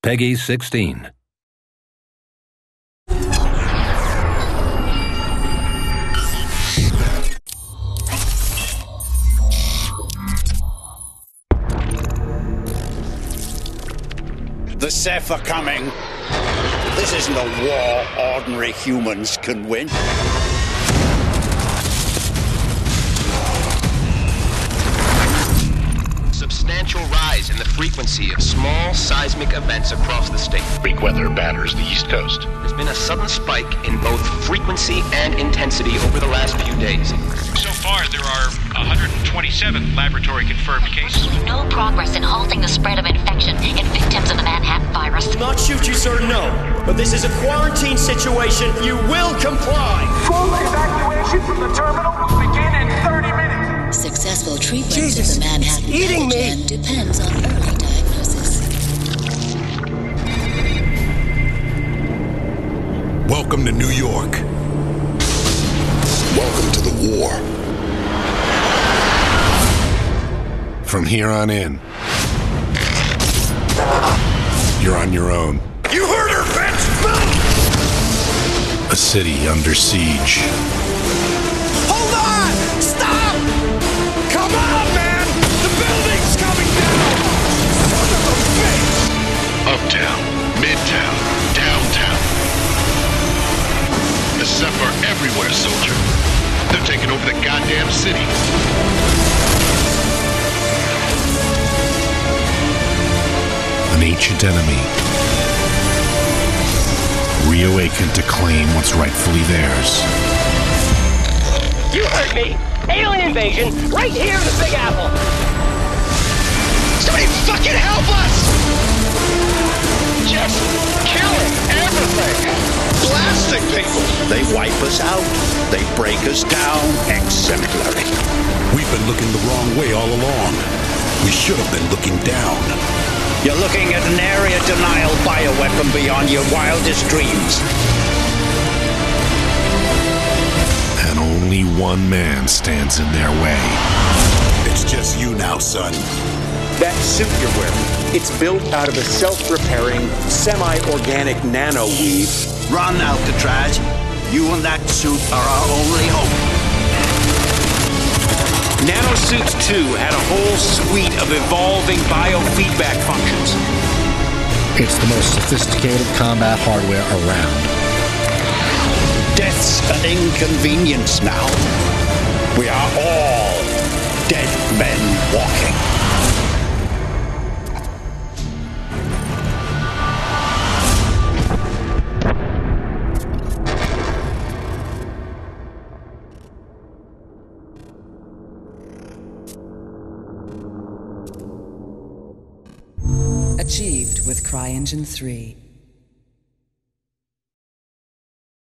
Peggy 16. The Ceph are coming. This isn't a war ordinary humans can win. Frequency of small seismic events across the state. Freak weather batters the East Coast. There's been a sudden spike in both frequency and intensity over the last few days. So far, there are 127 laboratory confirmed cases. No progress in halting the spread of infection in victims of the Manhattan virus. Not shoot you, sir, no. But this is a quarantine situation. You will comply. Full evacuation from the terminal will begin in 30 minutes. Successful treatment Jesus, of the Manhattan it's eating me. depends on early Welcome to New York. Welcome to the war. From here on in, you're on your own. You heard her, bitch! A city under siege. Hold on! Stop! Come on, everywhere, soldier. They're taking over the goddamn city. An ancient enemy. Reawakened to claim what's rightfully theirs. You heard me. Alien invasion right here in the Big Apple. Somebody fucking People! They wipe us out. They break us down. Exemplary. We've been looking the wrong way all along. We should have been looking down. You're looking at an area denial bioweapon beyond your wildest dreams. And only one man stands in their way. It's just you now, son. That suit you're wearing, it's built out of a self-repairing, semi-organic nano weave. Run, Alcatraz. You and that suit are our only hope. Nanosuits 2 had a whole suite of evolving biofeedback functions. It's the most sophisticated combat hardware around. Death's an inconvenience now. We are all dead men walking. Achieved with CryEngine 3.